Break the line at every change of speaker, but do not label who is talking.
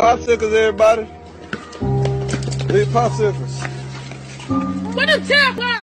Popsicles, everybody. Big popsicles.
What a tap